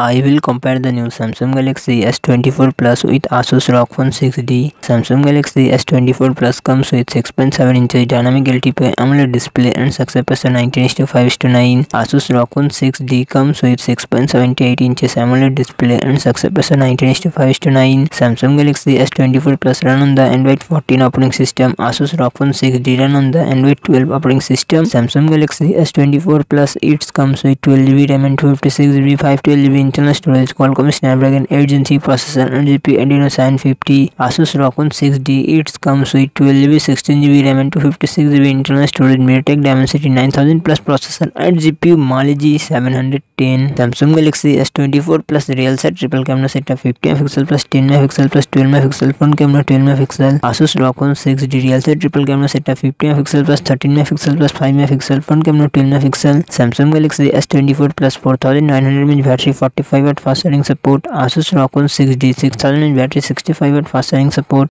I will compare the new Samsung Galaxy S24 Plus with Asus ROG Phone 6D. Samsung Galaxy S24 Plus comes with 6.7 inches dynamic LTP AMOLED display and success ratio 19:5:9. Asus ROG Phone 6D comes with 6.78 inches AMOLED display and success ratio 19:5:9. Samsung Galaxy S24 Plus run on the Android 14 operating system. Asus ROG Phone 6D run on the Android 12 operating system. Samsung Galaxy S24 Plus it comes with 12GB RAM and 256GB 512GB internal storage Qualcomm Snapdragon 8 Gen 3 processor and GPU Adreno 750 Asus ROG Phone 6D it comes with 12GB 16GB RAM and 256GB internal storage MediaTek Dimensity 9000 plus processor and GPU Mali G710 Samsung Galaxy S24 plus real set triple camera setup 50 MP plus 10 MP plus 12 MP front camera 12 MP Asus ROG Phone 6D real set triple camera setup 50 MP plus 13 MP plus 5 MP front camera 12 MP Samsung Galaxy S24 plus 4900 mAh battery 40 45 watt fast charging support. Asus rock 6d 6000 battery 65 watt fast charging support